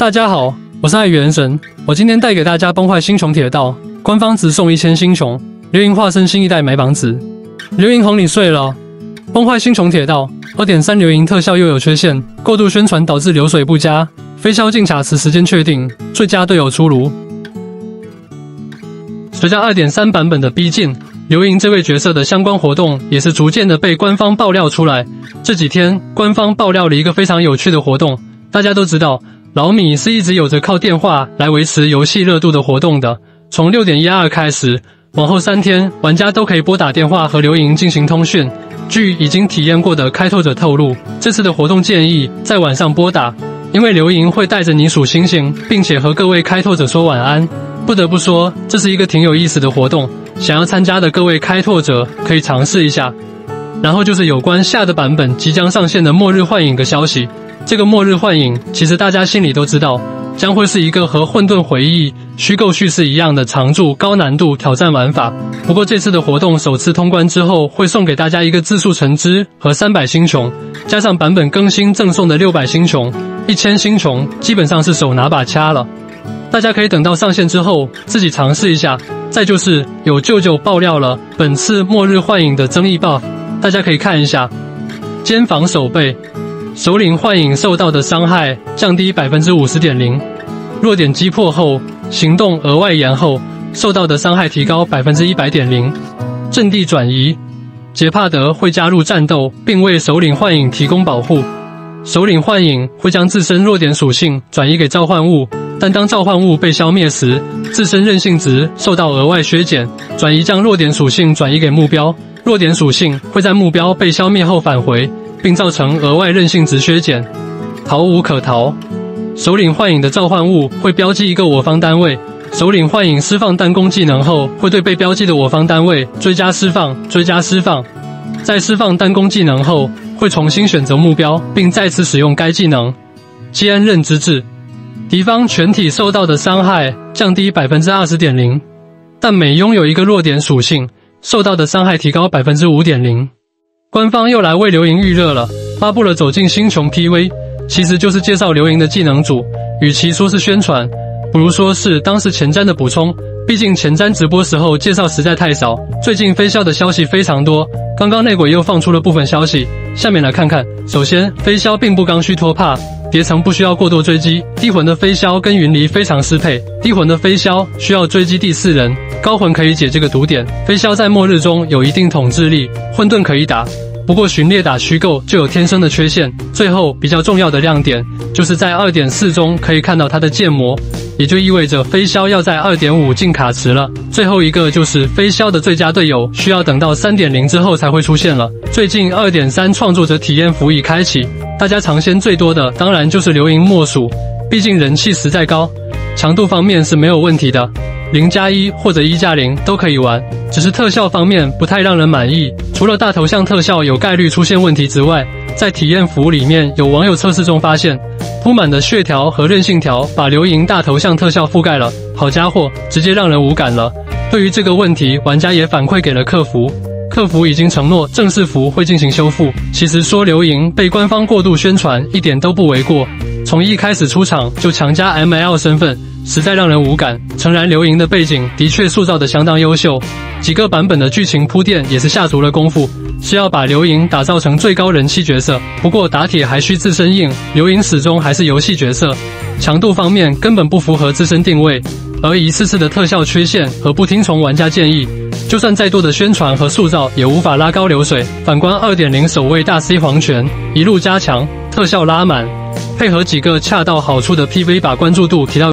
大家好，我是爱元神，我今天带给大家崩坏星穹铁道，官方直送一千星穹，流萤化身新一代买榜子，流萤哄你睡了。崩坏星穹铁道二点三流萤特效又有缺陷，过度宣传导致流水不佳，飞霄进卡池时间确定，最佳队友出炉。随着二点三版本的逼近，刘莹这位角色的相关活动也是逐渐的被官方爆料出来。这几天，官方爆料了一个非常有趣的活动。大家都知道，老米是一直有着靠电话来维持游戏热度的活动的。从六点一二开始，往后三天，玩家都可以拨打电话和刘莹进行通讯。据已经体验过的开拓者透露，这次的活动建议在晚上拨打，因为刘莹会带着你数星星，并且和各位开拓者说晚安。不得不说，这是一个挺有意思的活动，想要参加的各位开拓者可以尝试一下。然后就是有关下的版本即将上线的末日幻影的消息。这个末日幻影，其实大家心里都知道，将会是一个和混沌回忆虚构叙事一样的常驻高难度挑战玩法。不过这次的活动首次通关之后，会送给大家一个自述橙汁和三百星穹，加上版本更新赠送的六百星穹，一千星穹基本上是手拿把掐了。大家可以等到上线之后自己尝试一下。再就是有舅舅爆料了本次末日幻影的增益 buff，大家可以看一下，肩防守备。首领幻影受到的伤害降低百分之五十点零，弱点击破后行动额外延后，受到的伤害提高百分之一百点零。阵地转移，杰帕德会加入战斗，并为首领幻影提供保护。首领幻影会将自身弱点属性转移给召唤物，但当召唤物被消灭时，自身韧性值受到额外削减。转移将弱点属性转移给目标，弱点属性会在目标被消灭后返回。并造成额外韧性值削减，逃无可逃。首领幻影的召唤物会标记一个我方单位，首领幻影释放弹弓技能后，会对被标记的我方单位追加释放、追加释放。在释放弹弓技能后，会重新选择目标，并再次使用该技能。基恩认知制，敌方全体受到的伤害降低百分之二十点零，但每拥有一个弱点属性，受到的伤害提高百分之五点零。官方又来为流萤预热了，发布了走进星穹 PV，其实就是介绍流萤的技能组。与其说是宣传，不如说是当时前瞻的补充。毕竟前瞻直播时候介绍实在太少。最近飞霄的消息非常多，刚刚内鬼又放出了部分消息，下面来看看。首先，飞霄并不刚需拖帕，叠层不需要过多追击。低魂的飞霄跟云离非常适配，低魂的飞霄需要追击第四人。高魂可以解这个毒点，飞霄在末日中有一定统治力，混沌可以打，不过寻猎打虚构就有天生的缺陷。最后比较重要的亮点，就是在二点四中可以看到它的建模，也就意味着飞霄要在二点五进卡池了。最后一个就是飞霄的最佳队友，需要等到三点零之后才会出现了。最近二点三创作者体验服已开启，大家尝鲜最多的当然就是流萤莫属，毕竟人气实在高，强度方面是没有问题的。零加一或者一加零都可以玩，只是特效方面不太让人满意。除了大头像特效有概率出现问题之外，在体验服里面有网友测试中发现，铺满的血条和韧性条把流萤大头像特效覆盖了。好家伙，直接让人无感了。对于这个问题，玩家也反馈给了客服，客服已经承诺正式服会进行修复。其实说流萤被官方过度宣传一点都不为过，从一开始出场就强加 ML 身份。实在让人无感。诚然，流萤的背景的确塑造的相当优秀，几个版本的剧情铺垫也是下足了功夫，是要把流萤打造成最高人气角色。不过打铁还需自身硬，流萤始终还是游戏角色，强度方面根本不符合自身定位，而一次次的特效缺陷和不听从玩家建议，就算再多的宣传和塑造也无法拉高流水。反观二点零守卫大 C 黄泉，一路加强，特效拉满，配合几个恰到好处的 PV，把关注度提到。